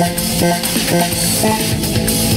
Thank you.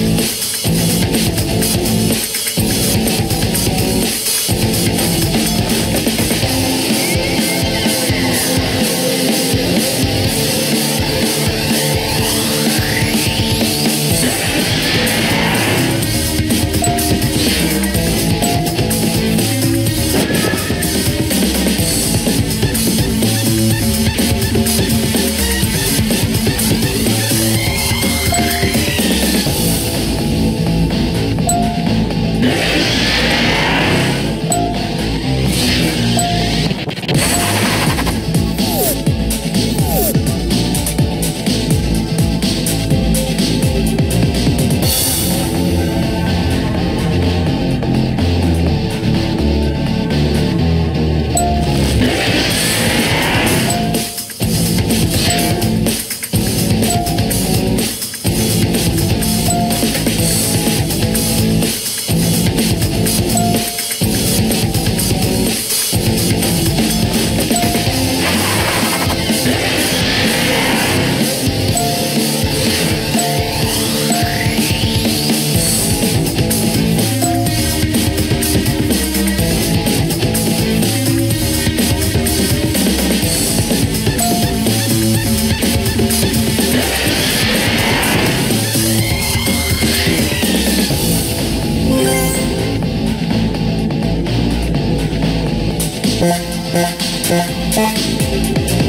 Thank you.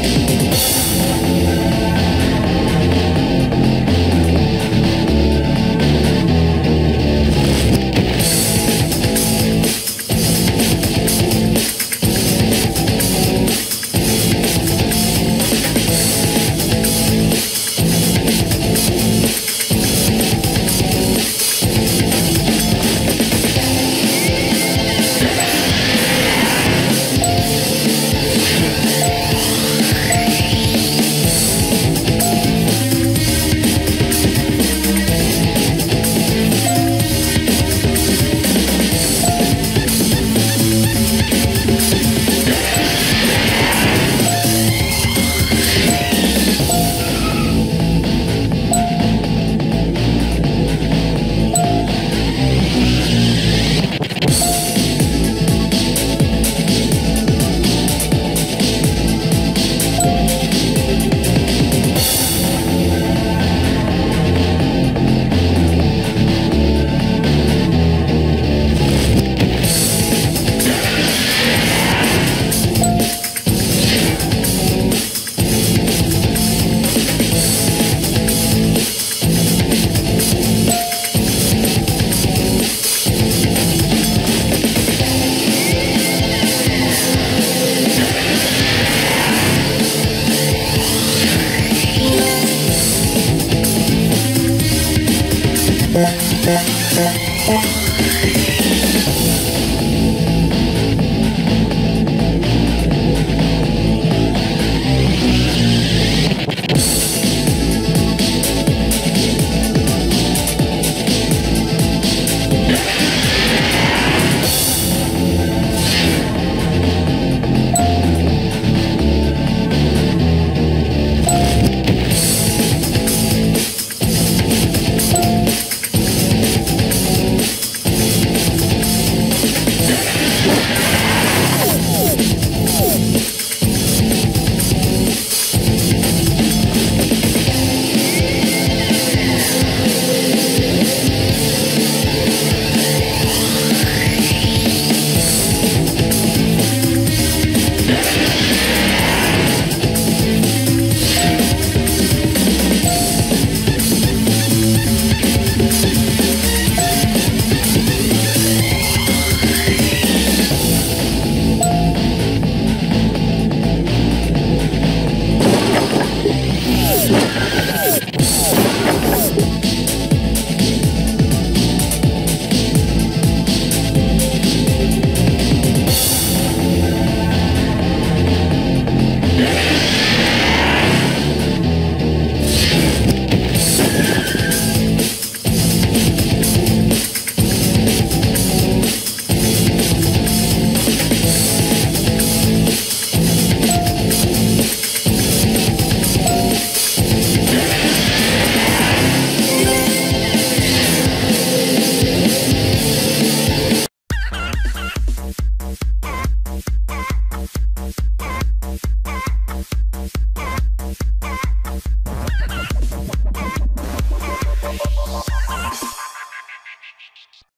Thank